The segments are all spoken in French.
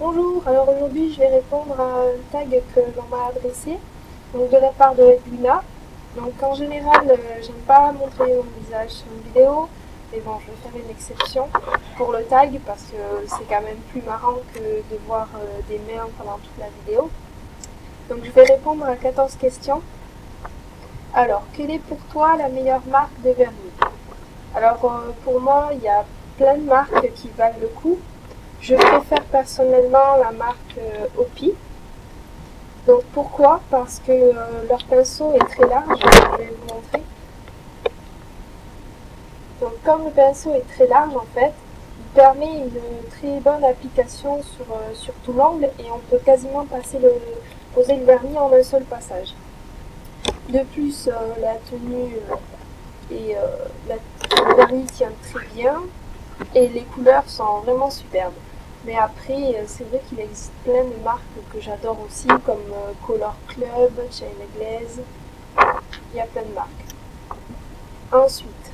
Bonjour, alors aujourd'hui je vais répondre à un tag que l'on m'a adressé, donc de la part de Edwina. Donc en général, euh, j'aime pas montrer mon visage sur une vidéo, mais bon, je vais faire une exception pour le tag parce que c'est quand même plus marrant que de voir euh, des mains pendant toute la vidéo. Donc je vais répondre à 14 questions. Alors, quelle est pour toi la meilleure marque de vernis? Alors euh, pour moi, il y a plein de marques qui valent le coup. Je préfère personnellement la marque euh, Opi. Donc pourquoi? Parce que euh, leur pinceau est très large, je vais vous montrer. Donc comme le pinceau est très large en fait, il permet une très bonne application sur, euh, sur tout l'angle et on peut quasiment poser le vernis en un seul passage. De plus, la tenue et la, le vernis tient très bien et les couleurs sont vraiment superbes. Mais après, euh, c'est vrai qu'il existe plein de marques que j'adore aussi, comme euh, Color Club, China Glaze. Il y a plein de marques. Ensuite,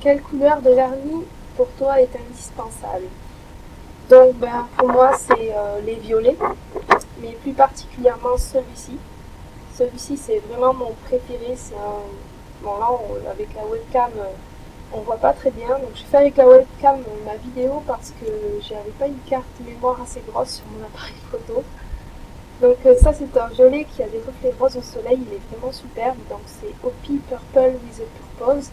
quelle couleur de vernis pour toi est indispensable? Donc, ben, pour moi, c'est euh, les violets, mais plus particulièrement celui-ci. Celui-ci, c'est vraiment mon préféré. C'est un... Bon, là, avec la webcam on voit pas très bien. Donc j'ai fait avec la webcam ma vidéo parce que j'avais pas une carte mémoire assez grosse sur mon appareil photo. Donc euh, ça c'est un violet qui a des reflets roses au soleil, il est vraiment superbe. Donc c'est Opie Purple with a Purpose.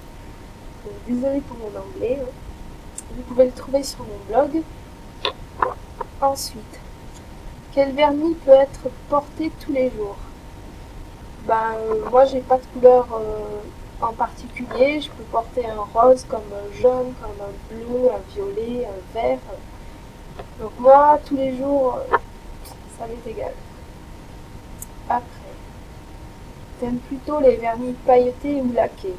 désolé pour mon anglais. Hein. Vous pouvez le trouver sur mon blog. Ensuite, quel vernis peut être porté tous les jours? Ben euh, moi j'ai pas de couleur euh, en particulier. Je peux porter un rose comme un jaune, comme un bleu, un violet, un vert. Donc moi, tous les jours, ça m'est égal. Après, t'aimes plutôt les vernis pailletés ou laqués?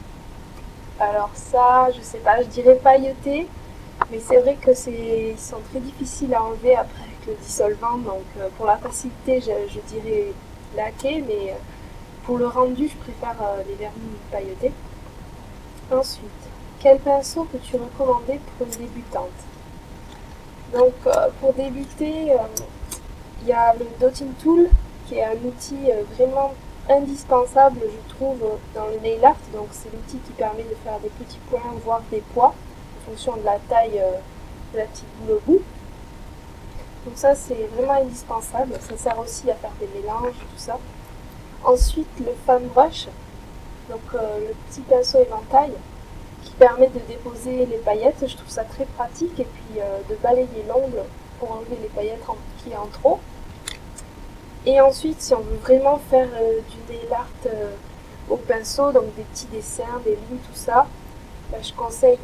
Alors ça, je sais pas, je dirais pailletés, mais c'est vrai que sont très difficiles à enlever après avec le dissolvant. Donc euh, pour la facilité, je, je dirais laqués, mais euh, pour le rendu, je préfère euh, les vernis pailletés. Ensuite, quel pinceau peux-tu recommander pour une débutante? Donc, euh, pour débuter, euh, il y a le Dotting Tool, qui est un outil vraiment indispensable, je trouve, dans le nail art. Donc, c'est l'outil qui permet de faire des petits points, voire des poids, en fonction de la taille de la petite boule au bout. Donc ça, c'est vraiment indispensable. Ça sert aussi à faire des mélanges, tout ça. Ensuite, le fan brush, donc euh, le petit pinceau éventail qui permet de déposer les paillettes. Je trouve ça très pratique et puis euh, de balayer l'ongle pour enlever les paillettes qui en trop. Et ensuite, si on veut vraiment faire euh, du nail art au pinceau, donc des petits dessins, des lignes, tout ça, ben, je conseille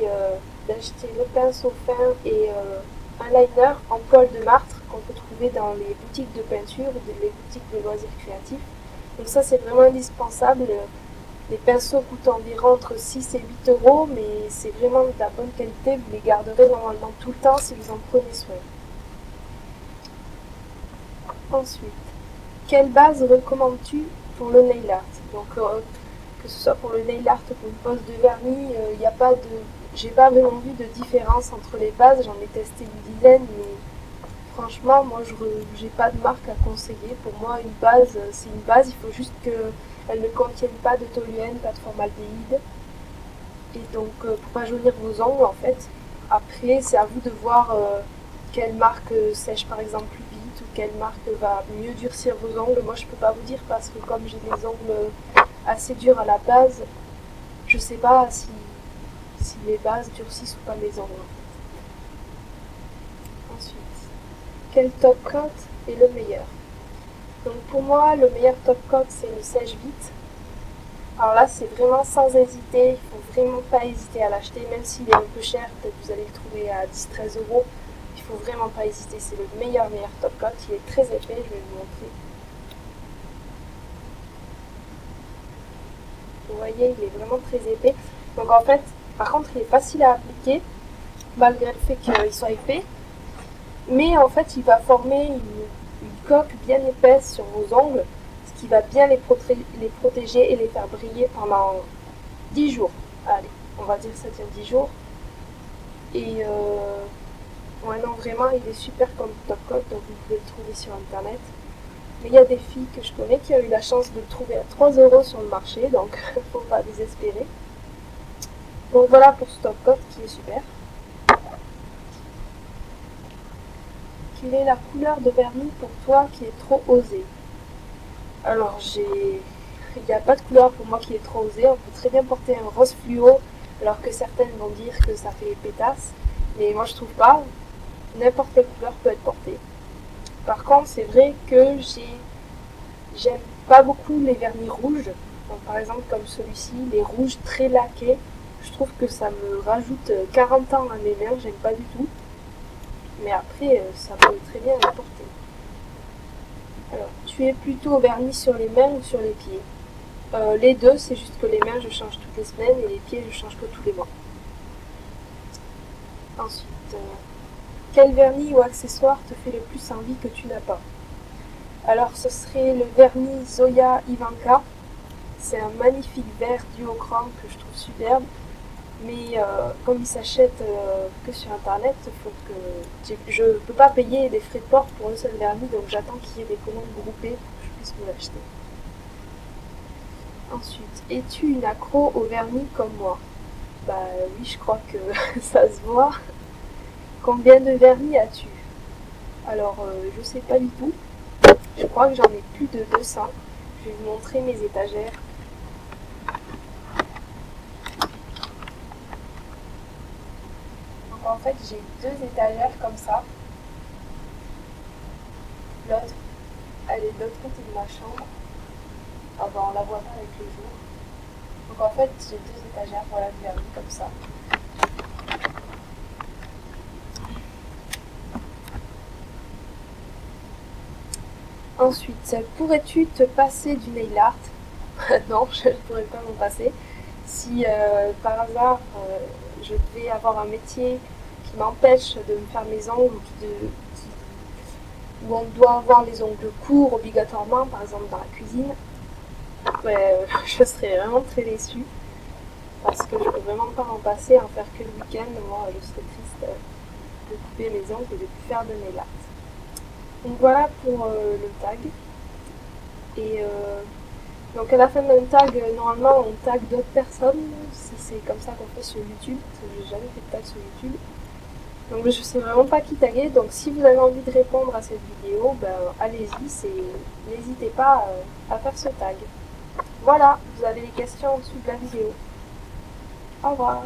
d'acheter le pinceau fin et un liner en poil de martre qu'on peut trouver dans les boutiques de peinture ou les boutiques de loisirs créatifs. Donc ça, c'est vraiment indispensable. Les pinceaux coûtent environ entre 6 et 8 euros, mais c'est vraiment de la bonne qualité. Vous les garderez normalement tout le temps si vous en prenez soin. Ensuite, quelle base recommandes-tu pour le nail art? Donc, euh, que ce soit pour le nail art ou pour une pose de vernis, il euh, n'y a pas de... J'ai pas vraiment vu de différence entre les bases. J'en ai testé une dizaine, mais Franchement, moi, je n'ai pas de marque à conseiller. Pour moi, une base, c'est une base. Il faut juste qu'elle ne contienne pas de toluène, pas de formaldéhyde. Et donc, euh, pour pas jaunir vos ongles, en fait. Après, c'est à vous de voir euh, quelle marque sèche, par exemple, plus vite ou quelle marque va mieux durcir vos ongles. Moi, je peux pas vous dire parce que comme j'ai des ongles assez durs à la base, je sais pas si, si les bases durcissent ou pas mes ongles. Ensuite quel top coat est le meilleur Donc pour moi, le meilleur top coat, c'est le sèche vite. Alors là, c'est vraiment sans hésiter, il faut vraiment pas hésiter à l'acheter, même s'il est un peu cher, peut-être vous allez le trouver à 10-13 euros. Il faut vraiment pas hésiter, c'est le meilleur, meilleur top coat. Il est très épais, je vais vous montrer. Vous voyez, il est vraiment très épais. Donc en fait, par contre, il est facile à appliquer, malgré le fait qu'il soit épais. Mais en fait, il va former une, coque bien épaisse sur vos ongles, ce qui va bien les, protéger et les faire briller pendant 10 jours. Allez, on va dire ça tient 10 jours. Et euh, Ouais, non, vraiment, il est super comme top coat, donc vous pouvez le trouver sur internet. Mais il y a des filles que je connais qui ont eu la chance de le trouver à 3 euros sur le marché, donc faut pas désespérer. Donc voilà pour ce top coat qui est super. Quelle est la couleur de vernis pour toi qui est trop osée Alors j'ai... Il n'y a pas de couleur pour moi qui est trop osée. On peut très bien porter un rose fluo, alors que certaines vont dire que ça fait pétasse. Mais moi je trouve pas. N'importe quelle couleur peut être portée. Par contre, c'est vrai que j'ai, j'aime pas beaucoup les vernis rouges. par exemple, comme celui-ci, les rouges très laqués. Je trouve que ça me rajoute 40 ans à mes mains, j'aime pas du tout. Mais après, euh, ça peut très bien la porter. Alors, tu es plutôt vernis sur les mains ou sur les pieds? Euh, Les deux, c'est juste que les mains, je change toutes les semaines et les pieds, je change que tous les mois. Ensuite, euh, quel vernis ou accessoire te fait le plus envie que tu n'as pas? Alors ce serait le vernis Zoya Ivanka. C'est un magnifique vert duochrome que je trouve superbe. Mais euh, comme il s'achète euh, que sur internet, je ne peux pas payer des frais de port pour un seul vernis, donc j'attends qu'il y ait des commandes groupées pour que je puisse me l'acheter. Ensuite, es-tu une accro au vernis comme moi? Bah oui, je crois que ça se voit. Combien de vernis as-tu? Alors, euh, je sais pas du tout. Je crois que j'en ai plus de 200. Je vais vous montrer mes étagères. Donc en fait, j'ai deux étagères comme ça. L'autre, elle est de l'autre côté de ma chambre. Ah ben, on la voit pas avec le jour. Donc en fait, j'ai deux étagères, voilà, vernis comme ça. Ensuite, pourrais-tu te passer du nail art? Non, je ne pourrais pas m'en passer. Si euh, par hasard euh, je devais avoir un métier m'empêche de me faire mes ongles, ou où on doit avoir les ongles courts obligatoirement, par exemple dans la cuisine, je serais vraiment très déçue parce que je peux vraiment pas m'en passer, en faire que le week-end. Moi, je serais triste euh, de couper mes ongles et de plus faire de nail art. Donc voilà pour euh, le tag. Et euh, donc à la fin d'un tag, euh, normalement on tag d'autres personnes, c'est comme ça qu'on fait sur YouTube, j'ai jamais fait de tag sur YouTube. Donc je sais vraiment pas qui taguer, donc si vous avez envie de répondre à cette vidéo, ben allez-y, n'hésitez pas à faire ce tag. Voilà, vous avez les questions en dessous de la vidéo. Au revoir